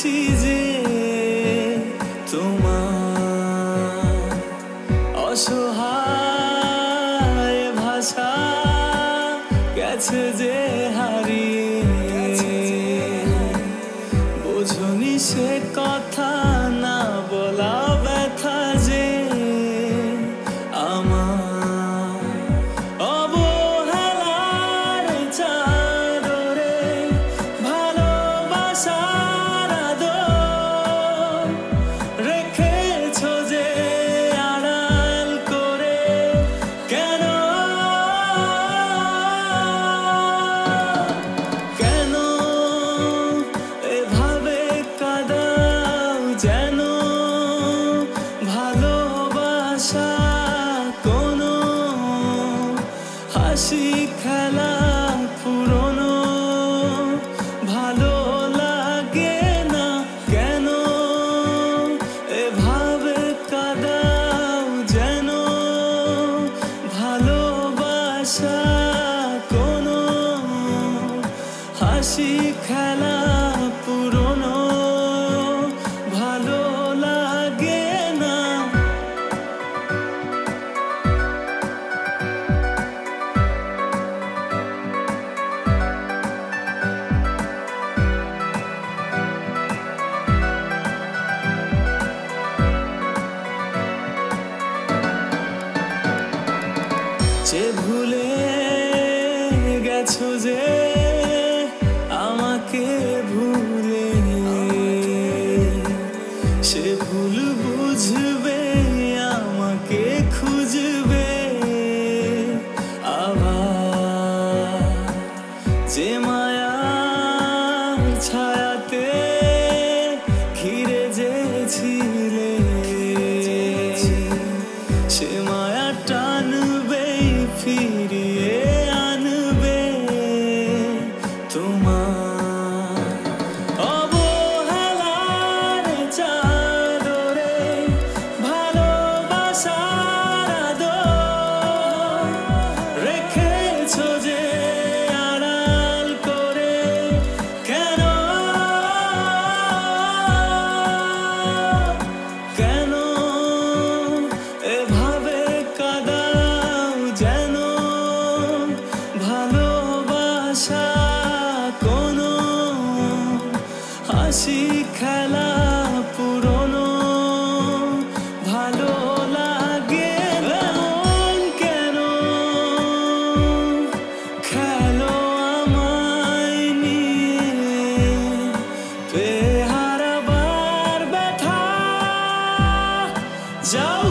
কত ডেকেছি যে তোমার অসহায় ভালোবাসা কোনো হাসি খেলা পুরনো ভালো লাগে না যে ভুলে যে আমাকে ভুলে সে ভুল বুঝবে, আমাকে খুঁজবে। আবার যে মায়া ছায়াতে ঘিরে যেছিলে সে মায়া টানবে ফিরিয়ে হাসি খেলা পুরনো ভালো লাগে এমন কেন? খেলো আমায় নিয়ে বেহারাবার ব্যথা যাও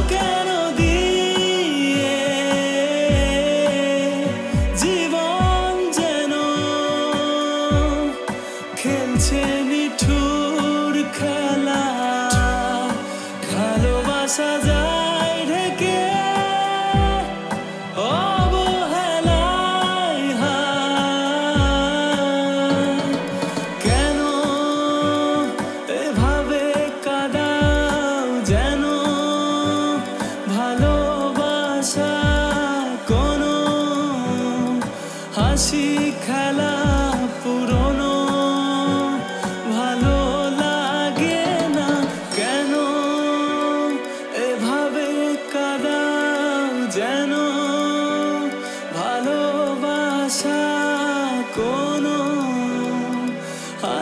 যায় ঢেকে অবহেলায়। কেন এভাবে কাদাও যেন ভালোবাসা কোনো হাসি খেলা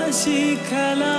ভালোবাসা কোনো হাসি খেলা